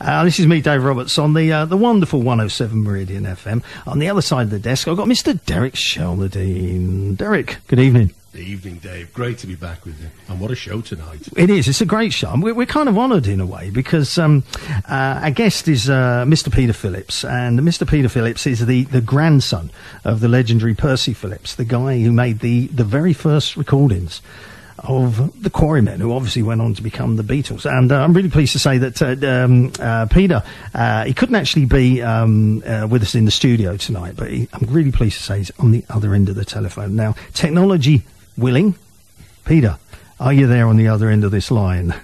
Uh, this is me, Dave Roberts, on the uh, the wonderful 107 Meridian FM. On the other side of the desk, I've got Mr. Derek Shelmerdine. Derek, good evening. Good evening, Dave. Great to be back with you. And what a show tonight. It is. It's a great show. We're, we're kind of honoured in a way because um, uh, our guest is uh, Mr. Peter Phillips. And Mr. Peter Phillips is the, the grandson of the legendary Percy Phillips, the guy who made the, the very first recordings of the Quarrymen, who obviously went on to become the Beatles. And uh, I'm really pleased to say that uh, um, uh, Peter, uh, he couldn't actually be um, uh, with us in the studio tonight, but he, I'm really pleased to say he's on the other end of the telephone. Now, technology willing, Peter, are you there on the other end of this line?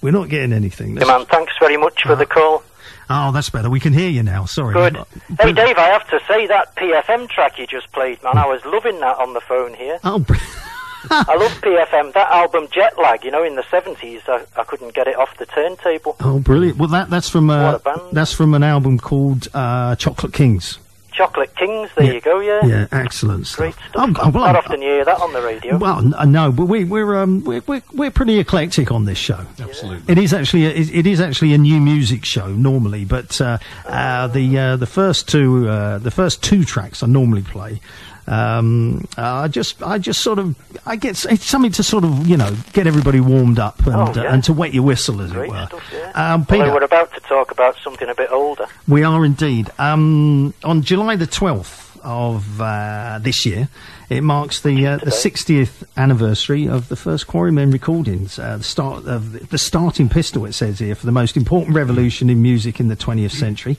We're not getting anything. Hey, man, thanks very much for the call. Oh, that's better. We can hear you now. Sorry. Good. Hey, Dave, I have to say that PFM track you just played, man, I was loving that on the phone here. Oh, I love PFM. That album Jet Lag, you know, in the 70s, I, I couldn't get it off the turntable. oh, brilliant. Well, that that's from uh, What a band. that's from an album called uh, Chocolate Kings. Chocolate Kings, there Yeah. you go, yeah. Yeah, excellent stuff. Great stuff. Oh, well, Not I'm- often you hear that on the radio. Well, uh, no, but we, we're um, we're, we're we're pretty eclectic on this show. Absolutely. It is actually a, it it is actually a new music show normally, but uh, uh, the uh, the first two uh, the first two tracks I normally play. Um, uh, I just I just sort of I get it's something to sort of you know get everybody warmed up and Oh, uh, and to wet your whistle as Great it were. stuff, yeah. Um, Peter, we're about to talk about something a bit older. we are indeed. Um, on July the 12th of uh, this year, it marks the uh, the 60th anniversary of the first Quarrymen recordings. Uh, the start of the, the starting pistol, it says here, for the most important revolution in music in the 20th century.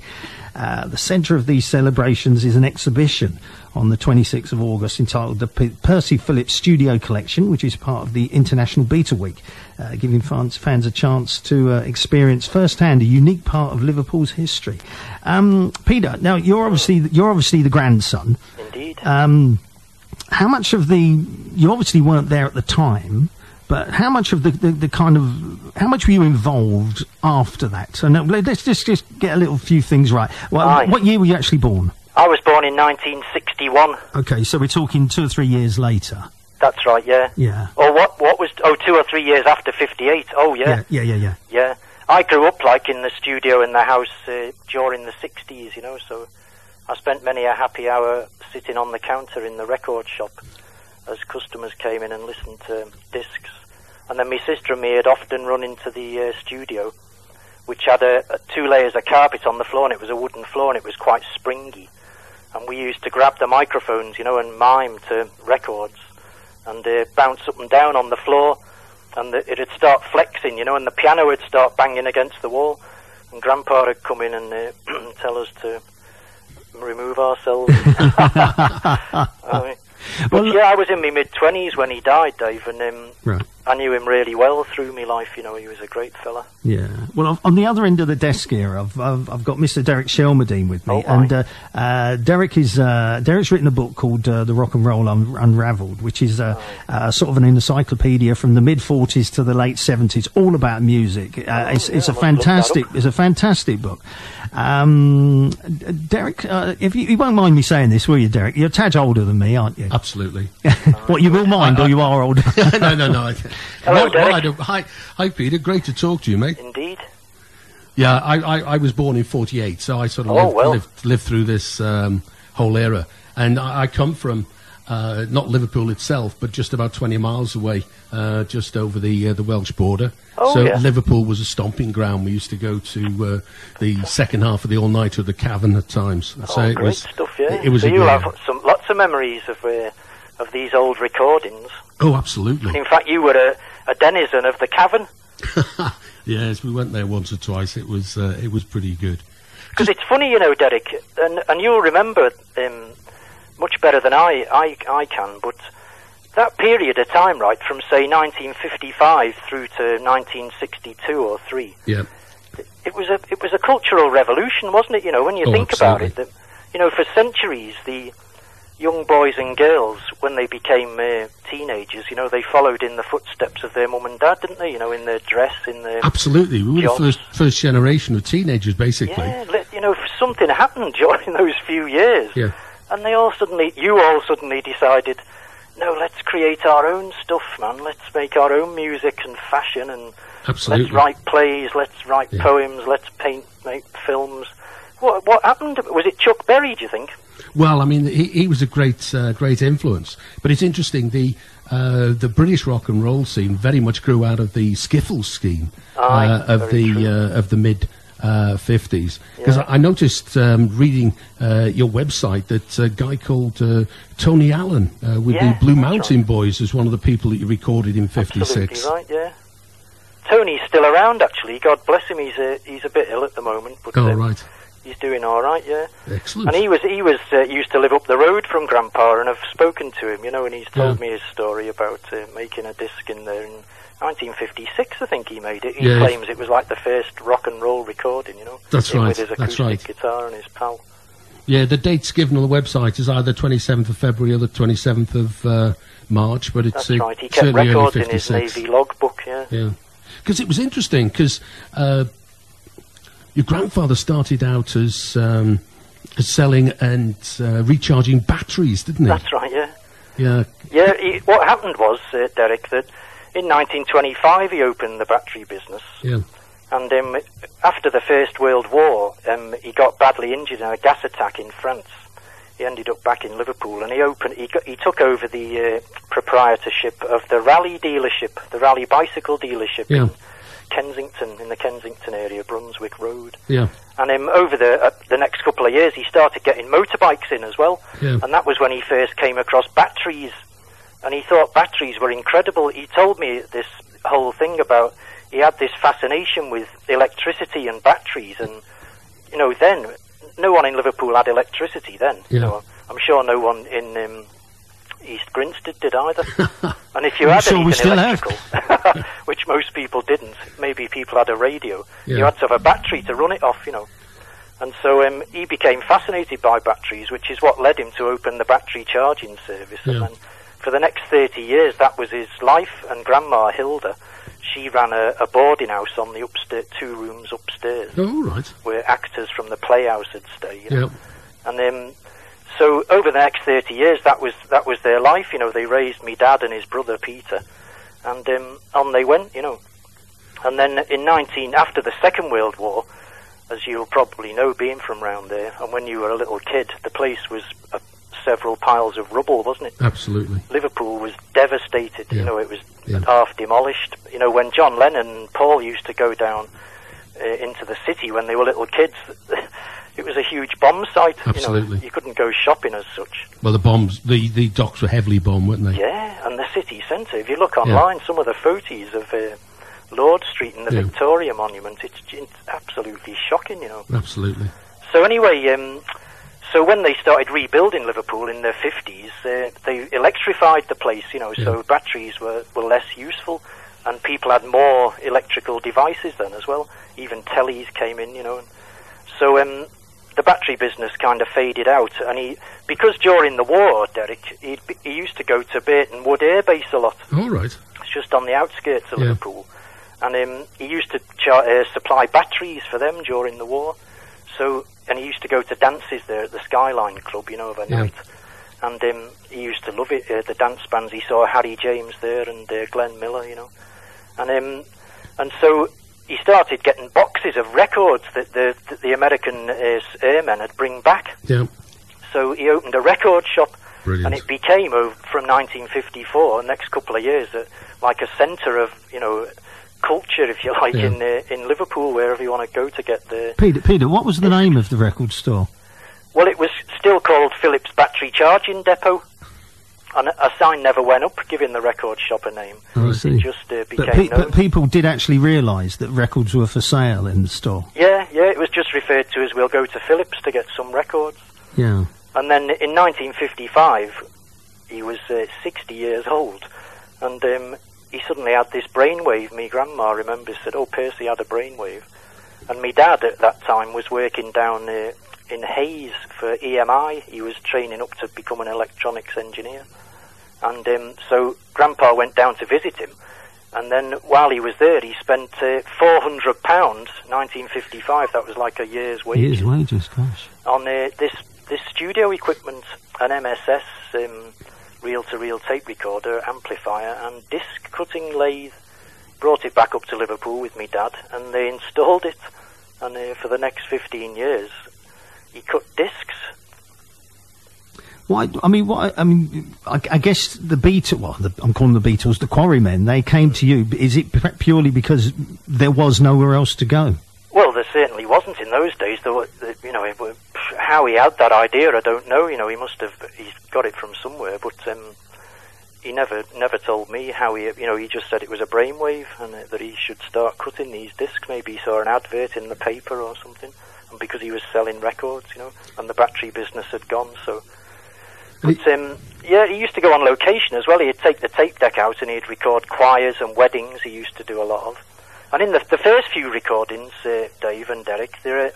Uh, the centre of these celebrations is an exhibition on the 26th of August entitled the P- Percy Phillips Studio Collection, which is part of the International Beatle Week, uh, giving fans, fans a chance to uh, experience firsthand a unique part of Liverpool's history. Um, Peter, now you're obviously you're obviously the grandson. Indeed. Um, how much of the you obviously weren't there at the time, but how much of the, the, the kind of how much were you involved after that? So now, let's just just get a little few things right. Well, Aye. what year were you actually born? I was born in 1961. Okay, so we're talking two or three years later. That's right, yeah. Yeah. Or what? What was? Oh, two or three years after '58. Oh, Yeah, yeah, yeah, yeah. Yeah, I grew up like in the studio in the house uh, during the 60s, you know, so I spent many a happy hour sitting on the counter in the record shop as customers came in and listened to discs. And then my sister and me had often run into the uh, studio, which had a, a two layers of carpet on the floor, and it was a wooden floor, and it was quite springy. And we used to grab the microphones, you know, and mime to records, and uh, bounce up and down on the floor and the, it'd start flexing, you know, and the piano would start banging against the wall, and Grandpa would come in and uh, tell us to remove ourselves. I mean, but Well, yeah, I was in my mid twenties when he died, Dave, and um, Right. I knew him really well through my life. You know, he was a great fella. Yeah. Well, on- on the other end of the desk here, I've I've, I've got Mr. Derek Shelmerdine with me, Oh, and uh, uh, Derek is uh, Derek's written a book called uh, The Rock and Roll Un- Unraveled, which is uh, uh, sort of an encyclopedia from the mid '40s to the late '70s, all about music. Uh, it's yeah, it's a I must look that fantastic it's a fantastic book. Um, Derek, uh, if you, you won't mind me saying this, will you, Derek? You're a tad older than me, aren't you? Absolutely. what you will mind, or you are older? no, no, no. I, Hello, no, Derek. Hi, hi, Peter. Great to talk to you, mate. Indeed. Yeah, I, I, I was born in '48, so I sort of Oh, lived, well. lived, lived through this um, whole era. And I, I come from uh, not Liverpool itself, but just about 20 miles away, uh, just over the uh, the Welsh border. Oh, so yeah. Liverpool was a stomping ground. We used to go to uh, the second half of the all nighter at the Cavern at times. so oh, it great was stuff. Yeah. It, it was so you have some lots of memories of uh, of these old recordings. Oh, absolutely. In fact, you were a, a denizen of the cavern. yes, we went there once or twice. It was uh, it was pretty good. Because it's funny, you know, Derek, and, and you'll remember um, much better than I, I, I can, but that period of time, right, from say 1955 through to 1962 or three, Yeah. it was a it was a cultural revolution, wasn't it? You know, when you Oh, think about it, that, you know, for centuries the young boys and girls, when they became uh, teenagers, you know, they followed in the footsteps of their mum and dad, didn't they? You know, in their dress, in their Absolutely, we were Jobs. the first first generation of teenagers, basically. Yeah, you know, something happened during those few years, Yeah. and they all suddenly, you all suddenly decided, no, let's create our own stuff, man. Let's make our own music and fashion, and Absolutely. let's write plays, let's write Yeah. poems, let's paint, make films. What what happened? Was it Chuck Berry? Do you think? Well, I mean, he, he was a great, uh, great influence. But it's interesting. The uh, the British rock and roll scene very much grew out of the skiffle scheme Aye, uh, of the uh, of the mid. Uh, 50s because Yeah. I, I noticed um, reading uh, your website that a guy called uh, Tony Allen uh, with Yeah, the Blue Mountain right. Boys is one of the people that you recorded in Absolutely '56. right. Yeah. Tony's still around, actually. God bless him. He's a, he's a bit ill at the moment, but Oh uh, right, he's doing all right. Yeah. excellent. And he was he was uh, used to live up the road from Grandpa, and I've spoken to him, you know, and he's told Yeah. me his story about uh, making a disc in there in 1956. I think he made it. He Yeah. claims it was like the first rock and roll recording, you know. That's right, With his that's right. guitar and his pal. Yeah, the dates given on the website is either 27th of February or the 27th of uh, March, but it's That's uh, right. He kept certainly early records in his Navy logbook. Yeah. Yeah, because it was interesting because uh, your grandfather started out as, um, as selling and uh, recharging batteries, didn't he? That's right. Yeah. Yeah, Yeah, he, what happened was, uh, Derek, that in 1925 he opened the battery business, yeah, and um, after the First World War, um, he got badly injured in a gas attack in France. He ended up back in Liverpool, and he opened. He, got, he took over the uh, proprietorship of the Raleigh dealership, the Raleigh bicycle dealership Yeah. In Kensington, in the Kensington area, Brunswick Road. yeah, And um, over the uh, the next couple of years, he started getting motorbikes in as well. Yeah. And that was when he first came across batteries, and he thought batteries were incredible. He told me this whole thing about he had this fascination with electricity and batteries, and you know, then no one in Liverpool had electricity then. Yeah. So I'm sure no one in um, East Grinstead did either. and if you had sure anything electrical, which most people didn't, maybe people had a radio. Yeah. You had to have a battery to run it off, you know. And so um, he became fascinated by batteries, which is what led him to open the battery charging service. Yeah. And then for the next 30 years, that was his life. And Grandma Hilda, she ran a, a boarding house on the upstairs, two rooms upstairs, oh, right, where actors from the playhouse would stay. You know? yeah, And um, so over the next 30 years, that was that was their life. You know, they raised me dad and his brother Peter, and um, on they went. You know, and then in 19 after the Second World War, as you'll probably know, being from round there, and when you were a little kid, the place was uh, several piles of rubble, wasn't it? absolutely, Liverpool was devastated. Yeah. You know, it was Yeah. half demolished. You know, when John Lennon and Paul used to go down uh, into the city when they were little kids, it was a huge bomb site. Absolutely. You, know, you couldn't go shopping as such. Well, the bombs, the, the docks were heavily bombed, weren't they? Yeah, and the city centre. If you look online, some of the photos of uh, Lord Street and the Yeah. Victoria Monument, it's, it's absolutely shocking. You know. Absolutely. So anyway, um, so when they started rebuilding Liverpool in the 50s, uh, they electrified the place, you know, so batteries were, were less useful and people had more electrical devices then as well. Even tellies came in, you know. So um, the battery business kind of faded out and he, because during the war, Derek, he'd, he used to go to Burtonwood Air Base a lot. All right. It's just on the outskirts of Yeah. Liverpool. And um, he used to char- uh, supply batteries for them during the war. So, and he used to go to dances there at the Skyline Club, you know, of a Yeah. night. And um, he used to love it. Uh, the dance bands. He saw Harry James there and uh, Glenn Miller, you know. And um, and so he started getting boxes of records that the that the American uh, airmen had bring back. Yeah. So he opened a record shop Brilliant. and it became uh, from 1954, the next couple of years, uh, like a centre of you know culture, if you like, Yeah. in uh, in Liverpool, wherever you want to go to get the. Peter, Peter, what was the name of the record store? Well, it was still called Phillips Battery Charging Depot, and a sign never went up giving the record shop a name. Oh, I It just uh, became But, pe- but people did actually realise that records were for sale in the store. yeah, yeah, it was just referred to as we'll go to Phillips to get some records. Yeah. And then in 1955, he was uh, 60 years old, and um, he suddenly had this brainwave. Me grandma remembers said, "Oh, Percy had a brainwave," and me dad at that time was working down uh, in Hayes for EMI. He was training up to become an electronics engineer, and um, so Grandpa went down to visit him. And then while he was there, he spent uh, four hundred pounds, 1955. That was like a year's wages Years' wages, gosh. on uh, this this studio equipment, an MSS um, reel-to-reel tape recorder, amplifier, and disc cutting lathe. Brought it back up to Liverpool with me dad, and they installed it. And uh, for the next 15 years, he cut discs. Why? I mean, what? I mean, I, I guess the Beatles. Well, the, I'm calling the Beatles the Quarrymen. They came to you. Is it purely because there was nowhere else to go? Well, there certainly wasn't in those days. There you know, it how he had that idea, I don't know. You know, he must have he's got it from somewhere, but um, he never never told me how he. You know, he just said it was a brainwave and that he should start cutting these discs. Maybe he saw an advert in the paper or something, and because he was selling records, you know, and the battery business had gone, so. But um, yeah, he used to go on location as well. He'd take the tape deck out and he'd record choirs and weddings. He used to do a lot of. And in the, the first few recordings, uh, Dave and Derek, they're,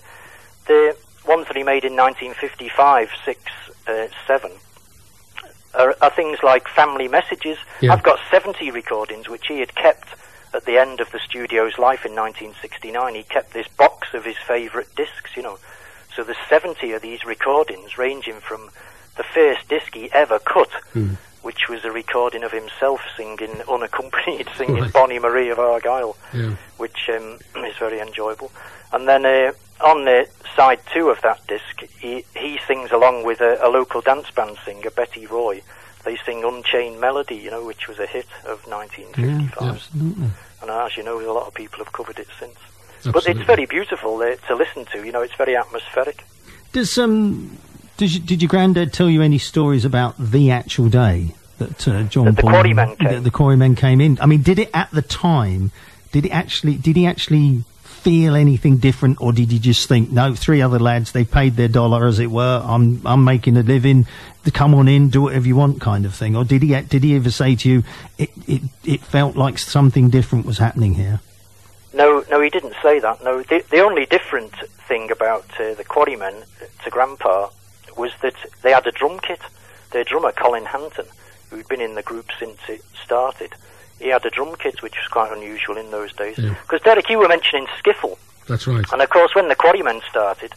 the ones that he made in 1955, 6, uh, 7, are, are things like family messages. Yeah. I've got 70 recordings which he had kept at the end of the studio's life in 1969. He kept this box of his favourite discs, you know. So there's 70 of these recordings ranging from the first disc he ever cut, which was a recording of himself singing unaccompanied, singing Right. Bonnie Mary of Argyle Yeah. which um, is very enjoyable. And then uh, on the side two of that disc, he, he sings along with a, a local dance band singer, Betty Roy. They sing Unchained Melody, you know, which was a hit of 1955. absolutely. And as you know, a lot of people have covered it since. But it's very beautiful uh, to listen to, you know, it's very atmospheric. Does um, did, you, did your granddad tell you any stories about the actual day that uh, John That the Paul Quarrymen came? that the Quarrymen came in? I mean, did it at the time? Did it actually? Did he actually feel anything different, or did he just think, no, three other lads, they paid their dollar, as it were. I'm I'm making a living. Come on in, do whatever you want, kind of thing. Or did he did he ever say to you, it it, it felt like something different was happening here? No, no, he didn't say that. No, the, the only different thing about uh, the Quarrymen to Grandpa was that they had a drum kit. Their drummer, Colin Hanton, who'd been in the group since it started, he had a drum kit, which was quite unusual in those days. Yeah. Because Derek, you were mentioning skiffle, That's right. and of course, when the Quarrymen started,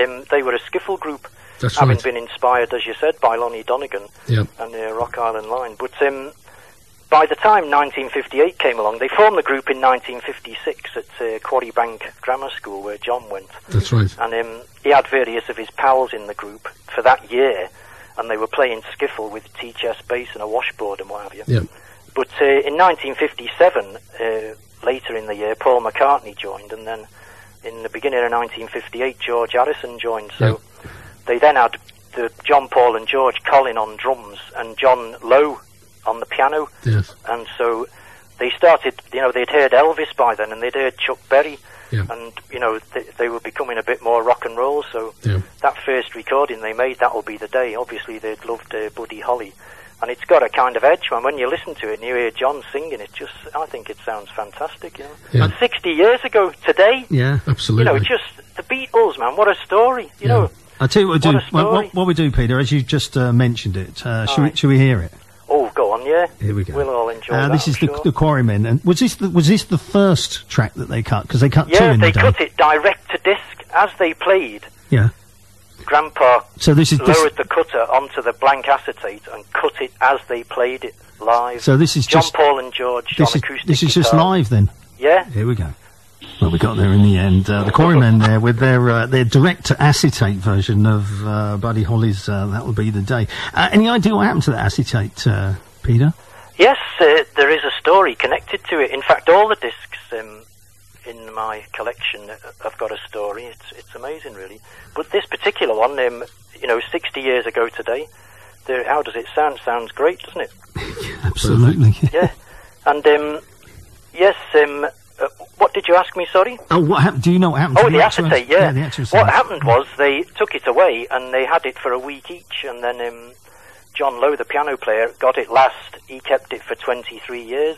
um, they were a skiffle group, That's having right. been inspired, as you said, by Lonnie Donegan Yeah. and the Rock Island Line. But um, by the time 1958 came along, they formed the group in 1956 at uh, Quarry Bank Grammar School, where John went. That's right. And um, he had various of his pals in the group for that year, and they were playing skiffle with tea-chest bass and a washboard and what have you. Yeah. But uh, in 1957, uh, later in the year, Paul McCartney joined, and then in the beginning of 1958, George Harrison joined. So they then had the John Paul and George Colin on drums and John Lowe on the piano, Yes. and so they started. You know, they'd heard Elvis by then, and they'd heard Chuck Berry, Yeah. and you know they, they were becoming a bit more rock and roll. So Yeah. that first recording they made, that'll be the day. Obviously, they'd loved uh, Buddy Holly, and it's got a kind of edge. And when you listen to it and you hear John singing, it just, I think it sounds fantastic. You know, Yeah. and 60 years ago today, Yeah. Absolutely. you know, just the Beatles, man. What a story. You Yeah. know, I'll tell you what we do. What, what, what we do, Peter, as you just uh, mentioned it, uh, shall, we, Aye. shall we hear it? oh, go on, yeah. Here we go. We'll all enjoy Uh, that. this is I'm the, sure. the Quarrymen, and was this the, was this the first track that they cut? Because they cut two Yeah, in they the day. cut it direct to disc as they played. Yeah. Grandpa So this is this, lowered the cutter onto the blank acetate and cut it as they played it live. so this is John just Paul and George this on is acoustic this is just guitar. live then. Yeah, Here we go. Well, we got there in the end. Uh, the Quarrymen there with their uh, their direct to acetate version of uh, Buddy Holly's uh, "That Will Be the Day." Uh, any idea what happened to that acetate, uh, Peter? yes, uh, there is a story connected to it. In fact, all the discs um, in my collection uh, have got a story. It's it's amazing, really. But this particular one, um, you know, 60 years ago today, how does it sound? Sounds great, doesn't it? Absolutely. Yeah. and um, yes, um, uh, what did you ask me? Sorry. Oh, what happened? Do you know what happened? Oh, the actual- acetate, yeah. the actual what happened was they took it away and they had it for a week each, and then um, John Lowe, the piano player, got it last. He kept it for 23 years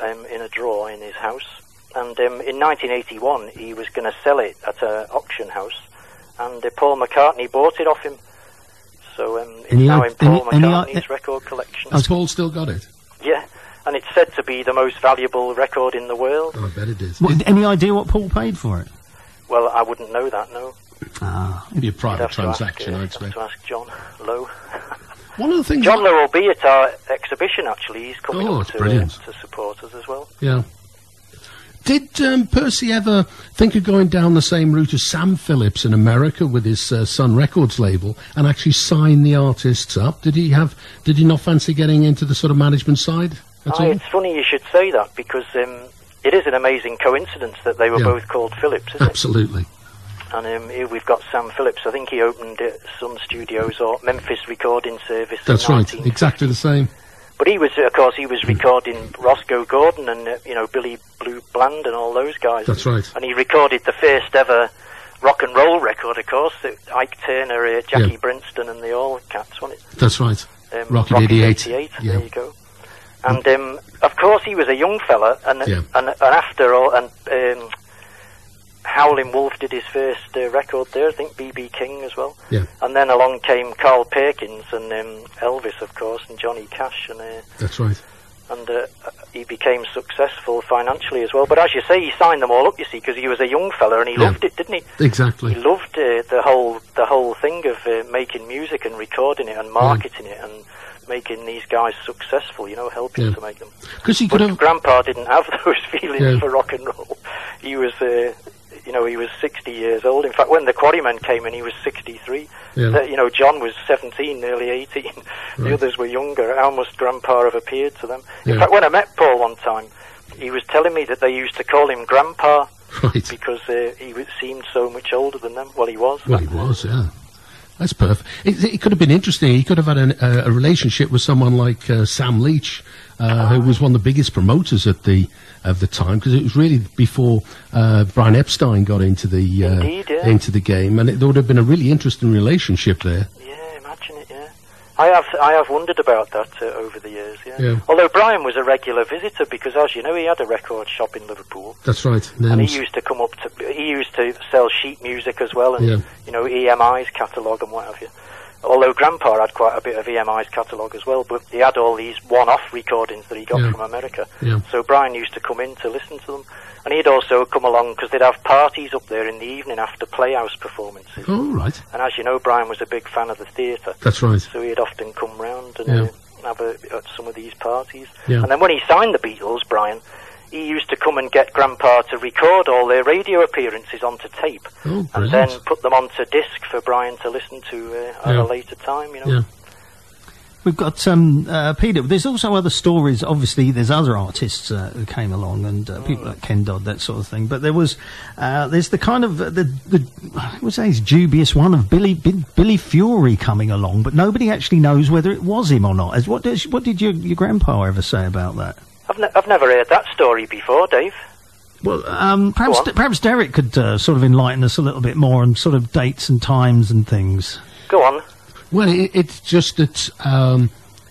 um, in a drawer in his house, and um, in 1981 he was going to sell it at an auction house, and uh, Paul McCartney bought it off him. So um, it's now in Paul any- any i- McCartney's record collection. Has Paul still got it? Yeah, and it's said to be the most valuable record in the world. Oh, I bet it is. What, any idea what Paul paid for it? Well, I wouldn't know that, no. Ah, It'd be a private have to ask, transaction, uh, I'd have expect. to ask John Lowe. One of the things. John will be at our exhibition. Actually, he's coming Oh, up to, brilliant. uh, to support us as well. Yeah. Did um, Percy ever think of going down the same route as Sam Phillips in America with his uh, Sun Records label and actually sign the artists up? Did he have? Did he not fancy getting into the sort of management side at Aye, all? it's funny you should say that because um, it is an amazing coincidence that they were Yeah. both called Phillips, isn't it? And um, here we've got Sam Phillips. I think he opened Sun Studios or Memphis Recording Service. That's right. Exactly the same. But he was, of course, he was recording Roscoe Gordon and uh, you know Billy Blue Bland and all those guys. That's right. And he recorded the first ever rock and roll record, of course. that Ike Turner, uh, Jackie Yeah. Brinston, and the all cats, wasn't it? That's right. Um, Rocket Rocket 88. 88, Yeah. There you go. And um, of course, he was a young fella, and Yeah. and, and after all, and um, Howlin' Wolf did his first uh, record there. I think BB King as well. Yeah. And then along came Carl Perkins and um, Elvis, of course, and Johnny Cash, and uh, That's right. and uh, he became successful financially as well. But as you say, he signed them all up, you see, because he was a young fella and he Yeah. loved it, didn't he? Exactly. He loved uh, the whole the whole thing of uh, making music and recording it and marketing it and making these guys successful. You know, helping Yeah. to make them. Because he could But have. Grandpa didn't have those feelings Yeah. for rock and roll. He was. Uh, you know, he was 60 years old. In fact, when the Quarrymen came in, he was 63. Yeah. The- you know, John was 17, nearly 18. Right. The others were younger. How must Grandpa have appeared to them? In Yeah. fact, when I met Paul one time, he was telling me that they used to call him Grandpa Right. because uh, he seemed so much older than them. Well, he was. Well, he was, yeah. That's perfect. It, it could have been interesting. He could have had an, uh, a relationship with someone like uh, Sam Leach, uh, who was one of the biggest promoters at the of the time, because it was really before uh, Brian Epstein got into the uh, Indeed, yeah. into the game, and it, there would have been a really interesting relationship there. Yeah, imagine it. Yeah, I have I have wondered about that uh, over the years. Yeah. Yeah. Although Brian was a regular visitor because, as you know, he had a record shop in Liverpool, That's right. and he used to come up to he used to sell sheet music as well, and Yeah. you know EMI's catalogue and what have you. Although Grandpa had quite a bit of EMI's catalogue as well, but he had all these one-off recordings that he got Yeah. from America. Yeah. So Brian used to come in to listen to them, and he'd also come along because they'd have parties up there in the evening after Playhouse performances. Oh, right. And as you know, Brian was a big fan of the theatre, That's right. so he'd often come round and Yeah. uh, have a, at some of these parties. And then when he signed the Beatles, Brian, he used to come and get Grandpa to record all their radio appearances onto tape, Oh, and then put them onto disc for Brian to listen to uh, at Yeah. a later time. You know. Yeah. We've got um, uh, Peter. There's also other stories. Obviously, there's other artists uh, who came along and uh, people like Ken Dodd, that sort of thing. But there was, uh, there's the kind of uh, the the I would say it's dubious one of Billy Bi- Billy Fury coming along, but nobody actually knows whether it was him or not. As what does what did your your grandpa ever say about that? I've, ne- I've never heard that story before, Dave. Well, um, perhaps Go on. perhaps Derek could uh, sort of enlighten us a little bit more on sort of dates and times and things. Go on. Well, it, it's just that um,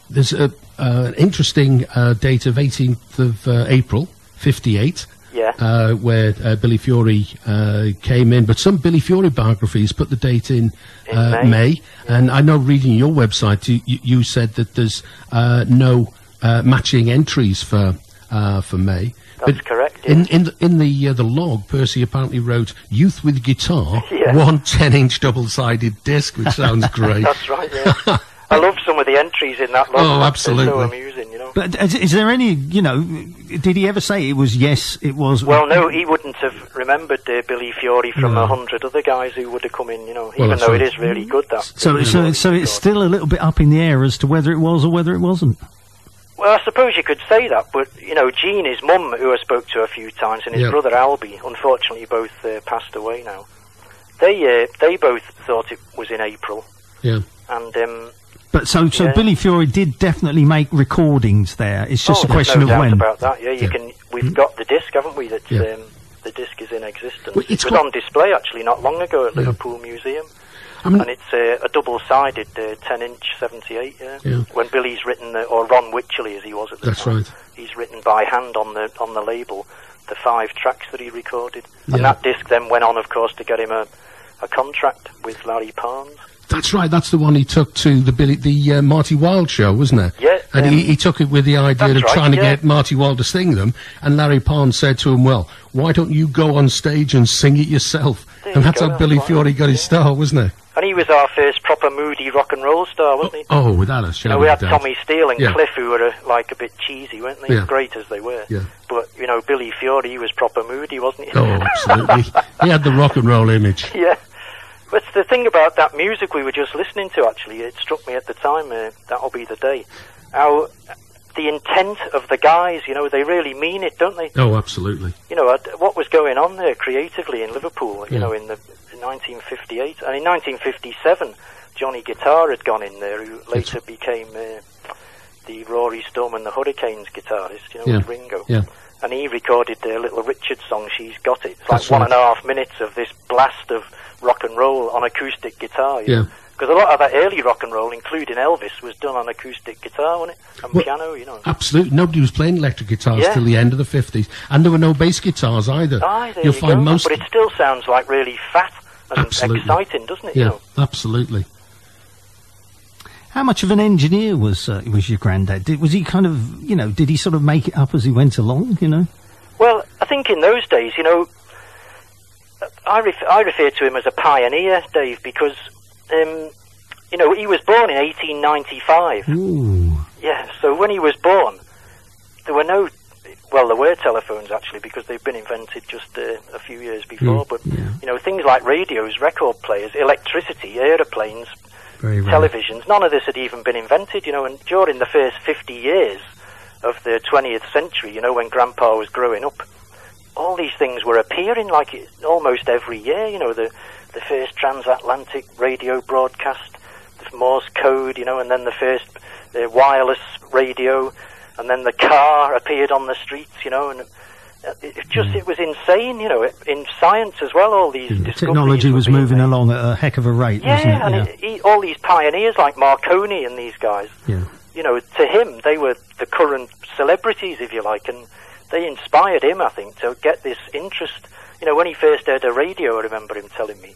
there's a, uh, an interesting uh, date of 18th of uh, April, 58, Yeah. uh, where uh, Billy Fury uh, came in. But some Billy Fury biographies put the date in, In uh, May. And I know reading your website, you, you, you said that there's uh, no uh, matching entries for uh, for May. That's correct, In yeah. in the, in the uh, the log, Percy apparently wrote "Youth with Guitar," Yeah. one 10-inch double-sided disc, which sounds great. That's right. Yeah. I love some of the entries in that log. Oh, They're so amusing, you know. But is, is there any, you know, did he ever say it was yes, it was? Well, no, he wouldn't have remembered uh, Billy Fury from No. a hundred other guys who would have come in, you know, Well, even though it right. is really good, that. So, so, so it's still a little bit up in the air as to whether it was or whether it wasn't. Well, I suppose you could say that, but, you know, Jean, his mum, who I spoke to a few times, and his Yeah. brother Albie, unfortunately both uh, passed away now, they uh, they both thought it was in April. Yeah. And, um, But so, so Yeah. Billy Fury did definitely make recordings there. It's just oh, a question no of doubt when. about that, yeah. You Yeah. Hmm? can, we've got the disc, haven't we, that Yeah. um, the disc is in existence. Well, it it's was got- on display, actually, not long ago at. Liverpool Museum. I mean, and it's uh, a double-sided uh, 10-inch 78. Yeah? Yeah. When Billy's written, the, or Ron Wycherley as he was at the That's time, right. he's written by hand on the on the label the five tracks that he recorded, Yeah. and that disc then went on, of course, to get him a, a contract with Larry Parnes. That's right. That's the one he took to the Billy, the uh, Marty Wilde show, wasn't it? Yeah, And um, he, he took it with the idea of right, trying to yeah. get Marty Wilde to sing them. And Larry Parnes said to him, "Well, why don't you go on stage and sing it yourself?" There and that's how Billy Fury got his yeah. star, wasn't it? And he was our first proper moody rock and roll star, wasn't he? Oh, without a You shadow know, we had a doubt. Tommy Steele and Yeah. Cliff who were uh, like a bit cheesy, weren't they? Yeah. Great as they were. Yeah. But, you know, Billy Fury, he was proper moody, wasn't he? Oh, absolutely. he had the rock and roll image. yeah. But the thing about that music we were just listening to, actually, it struck me at the time, uh, that'll be the day, how the intent of the guys, you know, they really mean it, don't they? Oh, absolutely. You know, uh, what was going on there creatively in Liverpool, you Yeah. know, in the in 1958. And in 1957, Johnny Guitar had gone in there, who later became uh, the Rory Storm and the Hurricanes guitarist, you know, Yeah. with Ringo. Yeah. And he recorded their Little Richard song, She's Got It. It's like That's one right. and a half minutes of this blast of rock and roll on acoustic guitar. Yeah. Because a lot of that early rock and roll, including Elvis, was done on acoustic guitar, wasn't it? And Well, piano, you know. Absolutely. Nobody was playing electric guitars Yeah. till the end of the 50s. And there were no bass guitars either. Aye, there You'll you find go. most. But it still sounds like really fat and Absolutely. exciting, doesn't it? You yeah, know? absolutely. How much of an engineer was uh, was your granddad? Did, was he kind of, you know, did he sort of make it up as he went along? You know. Well, I think in those days, you know, I, ref- I refer to him as a pioneer, Dave, because, um, you know, he was born in 1895. Ooh. Yeah, so when he was born, there were no, well, there were telephones actually, because they've been invented just uh, a few years before, but, yeah. you know, things like radios, record players, electricity, aeroplanes, Very televisions, none of this had even been invented, you know, and during the first 50 years of the 20th century, you know, when Grandpa was growing up, all these things were appearing like it, almost every year, you know, the, the first transatlantic radio broadcast, the Morse code, you know, and then the first uh, wireless radio, and then the car appeared on the streets, you know, and it, it just, it was insane, you know, in science as well, all these discoveries Technology was moving along at a heck of a rate, it? Yeah, and it, he, all these pioneers like Marconi and these guys, yeah. you know, to him, they were the current celebrities, if you like, and they inspired him, I think, to get this interest. You know, when he first heard a radio, I remember him telling me,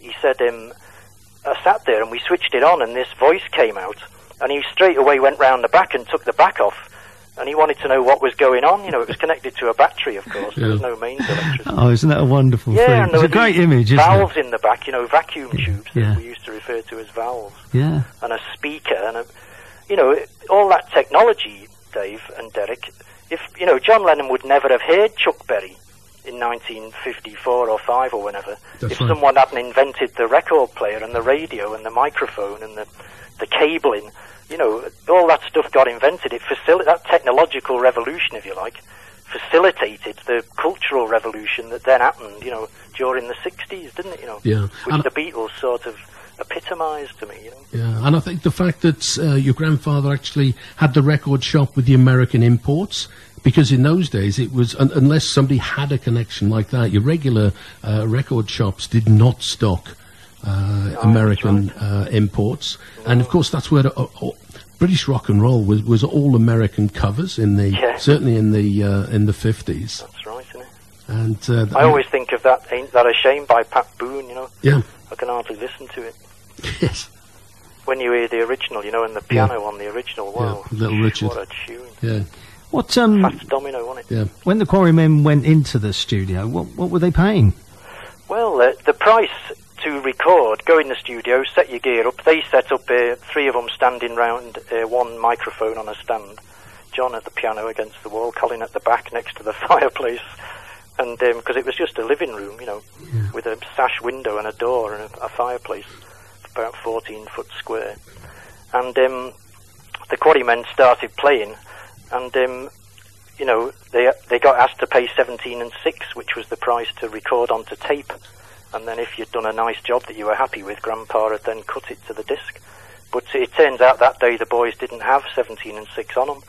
he said, um, I sat there and we switched it on and this voice came out, and he straight away went round the back and took the back off, and he wanted to know what was going on. You know, it was connected to a battery, of course. There was no mains electricity. Oh, isn't that a wonderful Yeah, thing? and It's there a great image, valves in the back, you know, vacuum tubes yeah. that we used to refer to as valves Yeah. and a speaker and a, you know, all that technology, Dave and Derek. If you know, John Lennon would never have heard Chuck Berry in 1954 or five or whenever That's if right. someone hadn't invented the record player and the radio and the microphone and the the cabling. You know, all that stuff got invented. It facilitated that technological revolution, if you like, facilitated the cultural revolution that then happened. You know, during the 60s, didn't it? You know, Yeah. which And- the Beatles sort of epitomised to me. You know. Yeah, and I think the fact that uh, your grandfather actually had the record shop with the American imports, because in those days it was, un- unless somebody had a connection like that, your regular uh, record shops did not stock uh, American uh, imports. And of course, that's where uh, uh, British rock and roll was, was all American covers in the Yeah. certainly in the uh, in the fifties. That's right, isn't it? And uh, I always think of that Ain't That a Shame by Pat Boone, you know. yeah I can hardly listen to it. yes When you hear the original, you know, and the piano on the original, wow. Little Richard. What a tune. yeah What um Fats Domino, wasn't it? yeah when the Quarrymen went into the studio, what what were they paying? Well, uh, the price to record, go in the studio, set your gear up. They set up uh, three of them standing round uh, one microphone on a stand. John at the piano against the wall, Colin at the back next to the fireplace. And because it was just a living room, you know, with a sash window and a door and a, a fireplace, about 14 foot square. And um, the Quarrymen started playing, and um, you know they they got asked to pay 17 and six, which was the price to record onto tape. And then if you'd done a nice job that you were happy with, Grandpa had then cut it to the disc. But it turns out that day the boys didn't have 17 and 6 on them.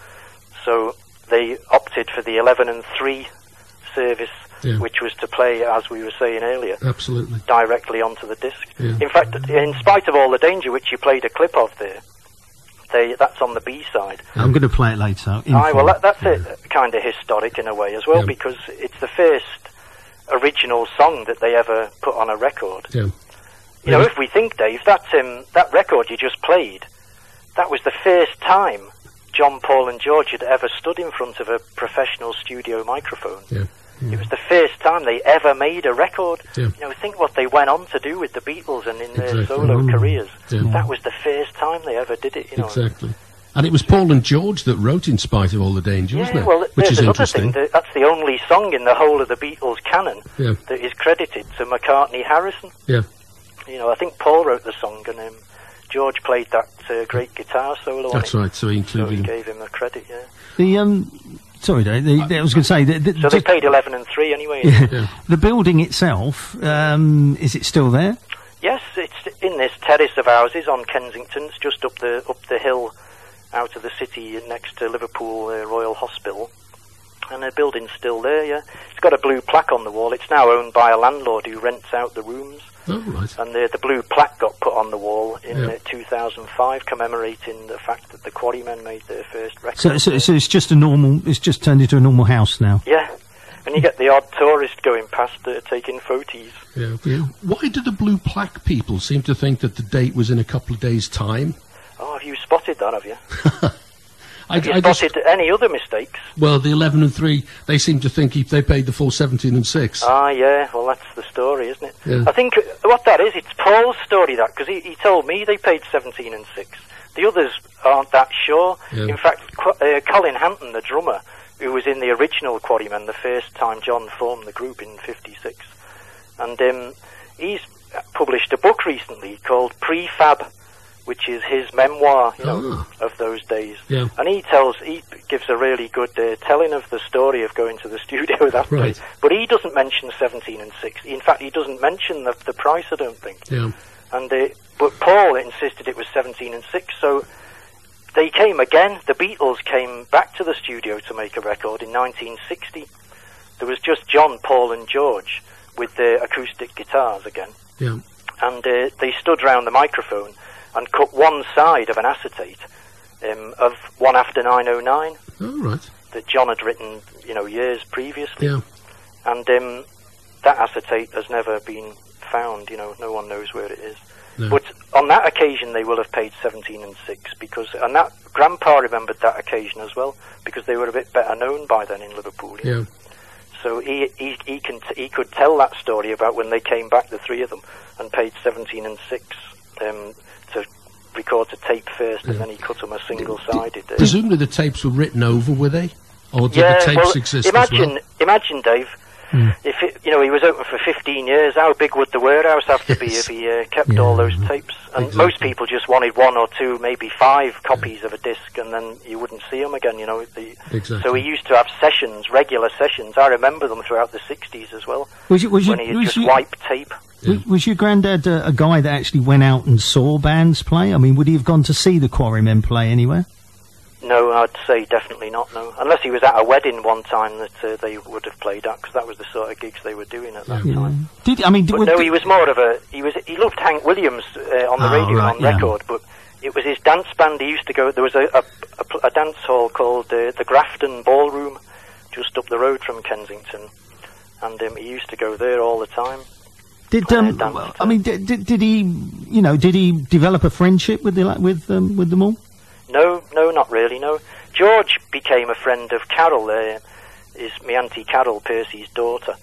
So they opted for the 11 and 3 service, Yeah. which was to play, as we were saying earlier, absolutely directly onto the disc. Yeah. In fact, in spite of all the danger, which you played a clip of there, they, that's on the B side. I'm going to play it later. in Aye, well, that, that's it, kind of historic in a way as well, Yeah. because it's the first original song that they ever put on a record. yeah You know, if we think, Dave, that um, that record you just played, that was the first time John, Paul, and George had ever stood in front of a professional studio microphone. Yeah. It was the first time they ever made a record. Yeah. You know, think what they went on to do with the Beatles and in their solo Mm. careers. Yeah. That was the first time they ever did it. You know. Exactly. And it was Paul and George that wrote In Spite of All the Danger, wasn't Yeah, it? well, Which is interesting. thing. That, that's the only song in the whole of the Beatles canon Yeah. that is credited to McCartney Harrison. Yeah. You know, I think Paul wrote the song and um, George played that uh, great guitar solo on That's right, so he So he gave him a credit, yeah. The um, sorry, Dave, the, the- I was going to say the, the, So they paid 11 and 3 anyway. Yeah. the building itself. Um, is it still there? Yes, it's in this terrace of houses on Kensington. It's just up the up the hill out of the city next to Liverpool uh, Royal Hospital. And the building's still there, yeah. It's got a blue plaque on the wall. It's now owned by a landlord who rents out the rooms. Oh, right. And the, the blue plaque got put on the wall in Yeah. uh, 2005, commemorating the fact that the Quarrymen made their first record. So, so, so it's just a normal. It's just turned into a normal house now. yeah. And you get the odd tourist going past uh, taking photos. Yeah. Why do the blue plaque people seem to think that the date was in a couple of days' time? Oh, have you spotted that, have you? I, I just, spotted any other mistakes? well, the 11 and 3, they seem to think if they paid the full 17 and 6. Ah, yeah. Well, that's the story, isn't it? Yeah. I think uh, what that is, it's Paul's story that because he, he told me they paid seventeen and six. The others aren't that sure. Yeah. In fact, Qu- uh, Colin Hanton, the drummer, who was in the original Quarrymen the first time John formed the group in '56, and um, he's published a book recently called Prefab, which is his memoir, you know, Ah. of those days. Yeah. And he tells, he gives a really good uh, telling of the story of going to the studio that Right. day. But he doesn't mention 17 and 6. In fact, he doesn't mention the, the price, I don't think. Yeah. And uh, But Paul insisted it was 17 and 6, so they came again. The Beatles came back to the studio to make a record in 1960. There was just John, Paul, and George with their acoustic guitars again Yeah. and uh, they stood round the microphone and cut one side of an acetate um, of One After 909 All right. that John had written, you know, years previously. Yeah. And um, that acetate has never been found, you know, no one knows where it is. No. But on that occasion, they will have paid 17 and 6 because, and that, Grandpa remembered that occasion as well because they were a bit better known by then in Liverpool. know. Yeah. So he, he, he, can t- he could tell that story about when they came back, the three of them, and paid 17 and 6 um, to record to tape first, and then he cut them a single-sided. uh, Presumably the tapes were written over, were they? Or did yeah, the tapes well, exist imagine, as well? imagine, Dave, if it, you know he was open for 15 years. How big would the warehouse have to be Yes. if he uh, kept all those tapes? And Exactly. most people just wanted one or two, maybe five copies of a disc, and then you wouldn't see them again. You know, the, Exactly. so he used to have sessions, regular sessions. I remember them throughout the 60s as well, Was you, was you, when he was just you, wiped tape. was- was your granddad uh, a guy that actually went out and saw bands play? I mean, would he have gone to see the Quarrymen play anywhere? No, I'd say definitely not. No, unless he was at a wedding one time that uh, they would have played at, because that was the sort of gigs they were doing at that time. Did I mean? Would- no, he was more of a he was he loved Hank Williams uh, on the Oh, radio right, on yeah. record, but it was his dance band. He used to go. There was a a, a, a dance hall called uh, the Grafton Ballroom, just up the road from Kensington, and um, he used to go there all the time. Did um, I mean, did, did, did he, you know, did he develop a friendship with the with um, with them all? No, no, not really. No, George became a friend of Carol. Uh, is my auntie Carol Percy's daughter,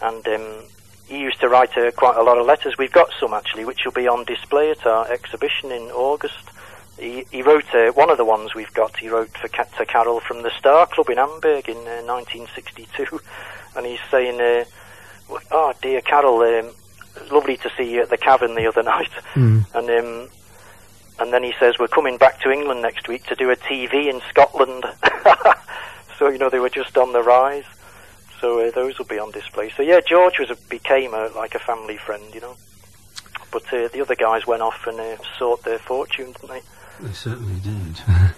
and um, he used to write her quite a lot of letters. We've got some actually, which will be on display at our exhibition in August. He, he wrote uh, one of the ones we've got. He wrote for to Carol from the Star Club in Hamburg in uh, 1962, and he's saying, uh, "Oh dear Carol, um, lovely to see you at the Cavern the other night," and um, and then he says, We're coming back to England next week to do a TV in Scotland. so, you know, they were just on the rise. So uh, those will be on display. So, yeah, George was a, became a, like a family friend, you know. But uh, the other guys went off and uh, sought their fortune, didn't they? They certainly did.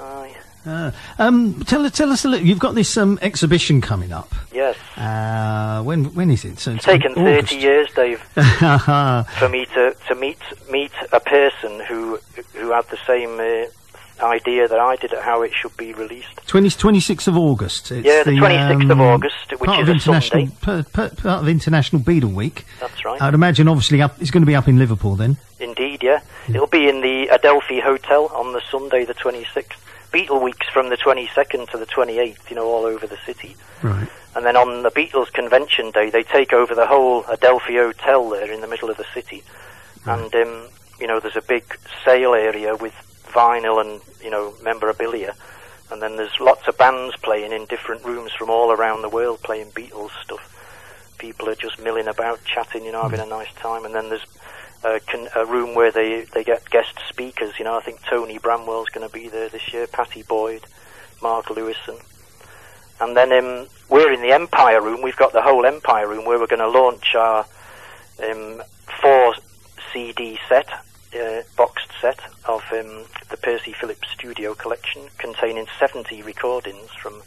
Aye. Uh, um, tell tell us a little. You've got this um, exhibition coming up. Yes. Uh, when when is it? So It's taken 30 years, Dave, for me to, to meet meet a person who who had the same uh, idea that I did at how it should be released. 20, 26th of August. It's Yeah, the 26th of August, which part is a international Sunday. per, per, part of International Beatle Week. That's right. I'd imagine, obviously, up, it's going to be up in Liverpool then. Indeed, yeah. It'll be in the Adelphi Hotel on the Sunday, the 26th. Beatle Week's from the 22nd to the 28th, you know, all over the city. Right. And then on the Beatles convention day, they take over the whole Adelphi Hotel there in the middle of the city. And, um, you know, there's a big sale area with vinyl and, you know, memorabilia. And then there's lots of bands playing in different rooms from all around the world playing Beatles stuff. People are just milling about, chatting, you know, having a nice time. And then there's a, con- a room where they, they get guest speakers, you know, I think Tony Bramwell's going to be there this year, Pattie Boyd, Mark Lewisohn. And then um, we're in the Empire Room. We've got the whole Empire Room where we're going to launch our um, four CD set, uh, boxed set of um, the Percy Phillips Studio Collection, containing 70 recordings from,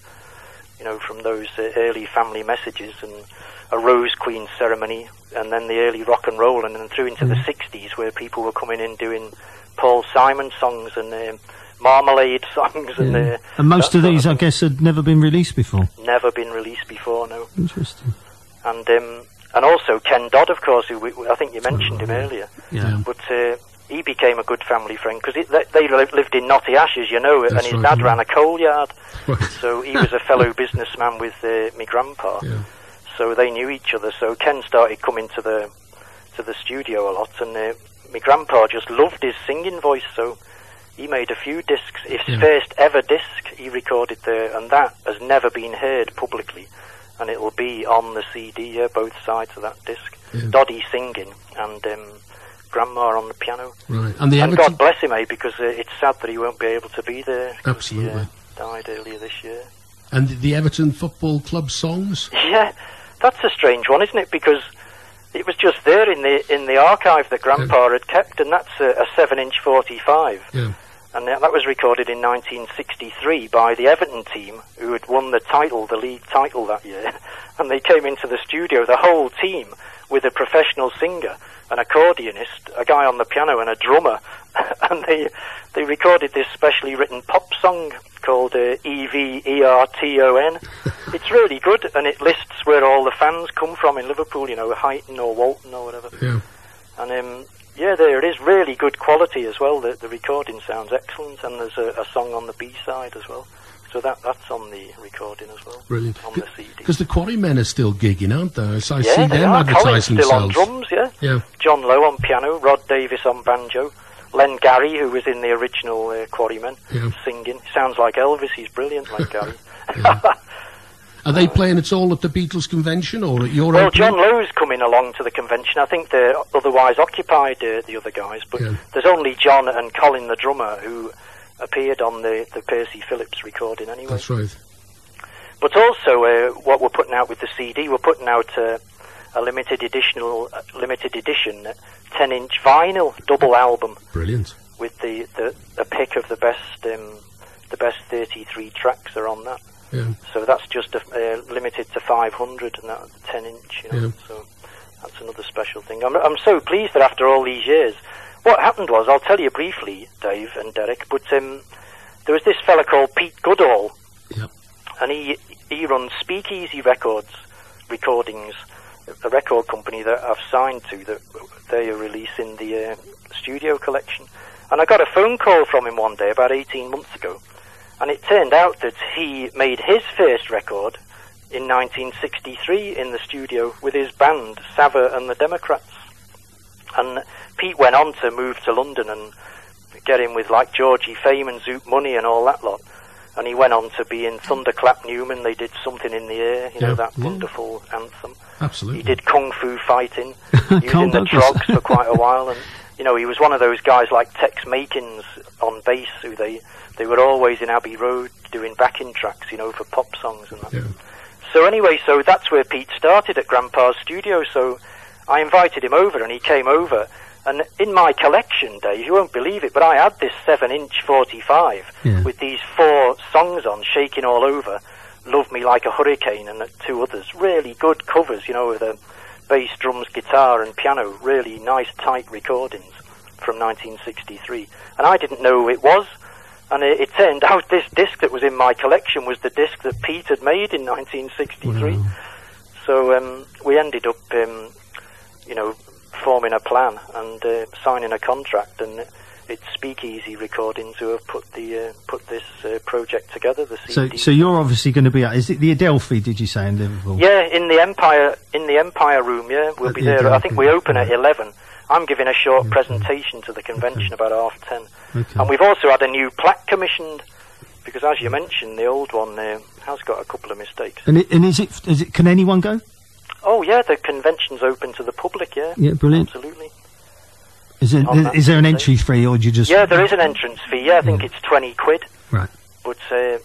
you know, from those uh, early family messages and a Rose Queen ceremony, and then the early rock and roll, and then through into the 60s where people were coming in doing Paul Simon songs and um, Marmalade songs, and uh, and most of these, I guess, had never been released before. never been released before, no. Interesting. And um, and also Ken Dodd, of course, who we, I think you mentioned him earlier. Yeah. But uh, he became a good family friend because they, they lived in Knotty Ashes, you know, and his right, dad yeah. ran a coal yard. Right. So he was a fellow businessman with uh, my grandpa. Yeah. So they knew each other. So Ken started coming to the to the studio a lot, and uh, my grandpa just loved his singing voice. So he made a few discs. His Yeah. first ever disc he recorded there, and that has never been heard publicly. And it'll be on the CD, yeah, both sides of that disc. Yeah. Doddy singing and um, Grandma on the piano. Right. And the and. God bless him, eh, because uh, it's sad that he won't be able to be there. 'cause He, Absolutely. uh, died earlier this year. And the Everton Football Club songs. Yeah, that's a strange one, isn't it? Because it was just there in the in the archive that Grandpa had kept, and that's a, a seven-inch forty-five, Yeah. and that that was recorded in 1963 by the Everton team, who had won the title, the league title that year, and they came into the studio, the whole team, with a professional singer, an accordionist, a guy on the piano, and a drummer, and they they recorded this specially written pop song called uh, E V E R T O N. It's really good, and it lists where all the fans come from in Liverpool. You know, Huyton or Walton or whatever. Yeah. And um, yeah, there it is. Really good quality as well. The, the recording sounds excellent, and there's a, a song on the B side as well. So that that's on the recording as well. Brilliant. On the CD. Because the Quarrymen are still gigging, aren't they? So I yeah, see they them are. Colin's still on drums. Yeah. Yeah. John Lowe on piano, Rod Davis on banjo, Len Garry, who was in the original uh, Quarrymen, Yeah. singing. Sounds like Elvis. He's brilliant, Len Garry. Are they playing it all at the Beatles convention or at your Well, opening? John Lowe's coming along to the convention. I think they're otherwise occupied, uh, the other guys, but Yeah. there's only John and Colin, the drummer, who appeared on the, the Percy Phillips recording anyway. That's right. But also, uh, what we're putting out with the CD, we're putting out uh, a limited editional, uh, limited edition, 10-inch vinyl double album Brilliant. with the, the a pick of the best um, the best 33 tracks are on that. Yeah. So that's just a, uh, limited to 500 and that 10 inch, you know. Yeah. So that's another special thing. I'm, I'm so pleased that after all these years, what happened was, I'll tell you briefly, Dave and Derek, but um, there was this fella called Pete Goodall, Yep. and he he runs Speakeasy Records recordings, a record company that I've signed to that they are releasing the uh, studio collection. And I got a phone call from him one day about 18 months ago, and it turned out that he made his first record in 1963 in the studio with his band Sava and the Democrats. And Pete went on to move to London and get in with like Georgie Fame and Zoot Money and all that lot. And he went on to be in Thunderclap Newman. They did something in the air, you know, Yeah, that yeah. wonderful anthem. Absolutely. He did kung fu fighting. he was in the. Troggs for quite a while, and you know he was one of those guys like Tex Makins on bass, who they they were always in Abbey Road doing backing tracks, you know, for pop songs and that. Yeah. So anyway, so that's where Pete started at Grandpa's studio. So I invited him over, and he came over. And in my collection, Dave, you won't believe it, but I had this seven-inch 45 Yeah. with these four songs on, shaking all over. Love Me Like a Hurricane and two others. Really good covers, you know, with a bass, drums, guitar, and piano. Really nice, tight recordings from 1963. And I didn't know who it was. And it, it turned out this disc that was in my collection was the disc that Pete had made in 1963. So um, we ended up, um, you know, forming a plan and uh, signing a contract, and it's Speakeasy Recordings who have put the uh, put this uh, project together. The So, CD. so you're obviously going to be. At is it the Adelphi? Did you say in Liverpool? Yeah, in the Empire, in the Empire room. Yeah, we'll At be the there. I think we open at eleven. I'm giving a short presentation to the convention about half ten, Okay. and we've also had a new plaque commissioned because, as you mentioned, the old one uh, has got a couple of mistakes. And, it, and is it? Is it? Can anyone go? Oh yeah, the convention's open to the public. Yeah, Yeah, brilliant. absolutely. Is it? On there an entry fee, or do you just? Yeah, there is an entrance fee. Yeah, I think it's twenty quid, Right. but uh,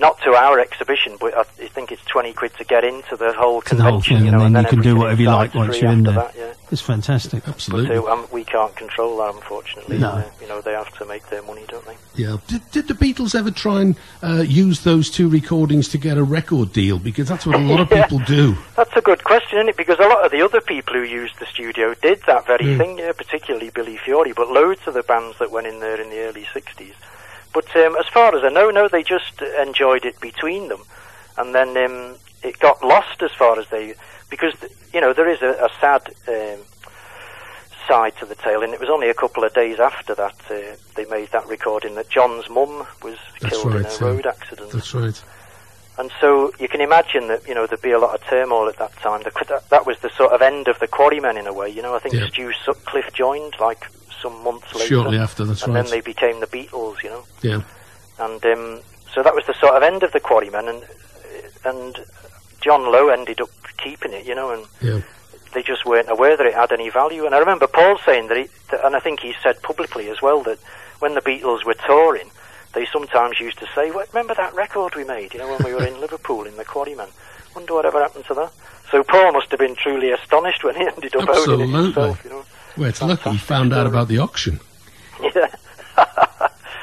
not to our exhibition. But I I think it's twenty quid to get into the whole To the whole convention. thing, you know, and then you can do whatever you like once you're in there. That, yeah. It's fantastic. But Absolutely. uh, um, we can't control that, unfortunately. No. Uh, you know, they have to make their money, don't they? Yeah. Did, did the Beatles ever try and uh, use those two recordings to get a record deal? Because that's what a lot of Yeah. people do. That's a good question, isn't it? Because a lot of the other people who used the studio did that very thing, yeah, particularly Billy Fury, but loads of the bands that went in there in the early 60s. But um, as far as I know, no, they just enjoyed it between them. And then um, it got lost as far as they. Because, you know, there is a, a sad um, side to the tale, and it was only a couple of days after that uh, they made that recording that John's mum was That's killed in a yeah. road accident. That's right. And so you can imagine that you know there'd be a lot of turmoil at that time. The, that, that was the sort of end of the Quarrymen in a way. You know, I think Yeah. Stu Sutcliffe joined like some months later, Shortly after, that's and right. then they became the Beatles. You know, Yeah. and um, so that was the sort of end of the Quarrymen, and and John Lowe ended up keeping it. You know, and Yeah. they just weren't aware that it had any value. And I remember Paul saying that, he, that and I think he said publicly as well that when the Beatles were touring, they sometimes used to say, well, "Remember that record we made? You know, when we were in Liverpool in the Quarrymen. Wonder whatever happened to that." So Paul must have been truly astonished when he ended up owning it himself. You know, Well, it's lucky he found out about the auction. yeah.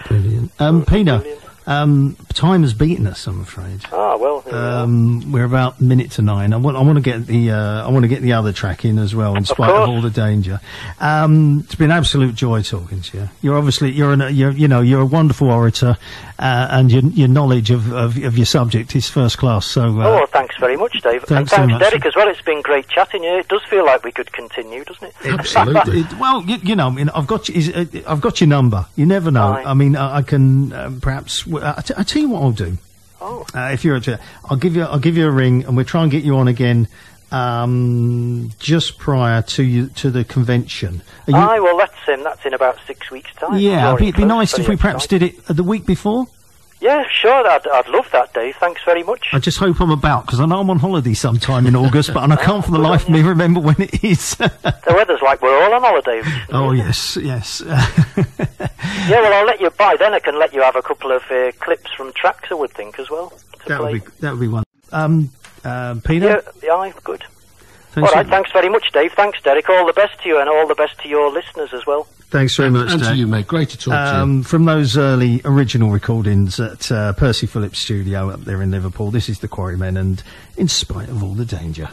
Brilliant. Um, Peter, Brilliant. Um, time has beaten us. I'm afraid. Ah, well. there we are. Um, we're about minute to nine. I want, I want to get the, uh, I want to get the other track in as well, in spite of course. all the danger. Um, it's been an absolute joy talking to you. You're obviously, you're an, you're, you know, you're a wonderful orator, uh, and your, your knowledge of, of, of your subject is first class. So, uh, Oh, thanks very much, Dave. and thanks so much. Derek, as well. It's been great chatting. Yeah, it does feel like we could continue, doesn't it? Absolutely. It- well, you, you know, I mean, I've got is, uh, I've got your number. You never know. Aye. I mean, I, I can um, perhaps. W- I t- I tell you what I'll do. oh, Uh, if you're, a, I'll give you, I'll give you a ring, and we'll try and get you on again um, just prior to you to the convention. Are you- aye. Well, that's um, that's in about six weeks' time. yeah, it'd be, it'd be nice if we perhaps did it the week before. Yeah, sure. I'd, I'd love that, Dave. Thanks very much. I just hope I'm about because I know I'm on holiday sometime in August, but and I can't for the life of me remember when it is. The weather's like we're all on holiday. oh yes, yes. Yeah, well, I'll let you. By then, I can let you have a couple of uh, clips from tracks. I would think as well. That play. would be that would be one. Um, uh, Peter, Yeah, yeah, good. thanks, all right, thanks very much, Dave. Thanks, Derek. All the best to you, and all the best to your listeners as well. Thanks very much. and to you, mate. Great to talk to you. Um, from those early original recordings at uh, Percy Phillips Studio up there in Liverpool, this is the Quarrymen, and in spite of all the danger.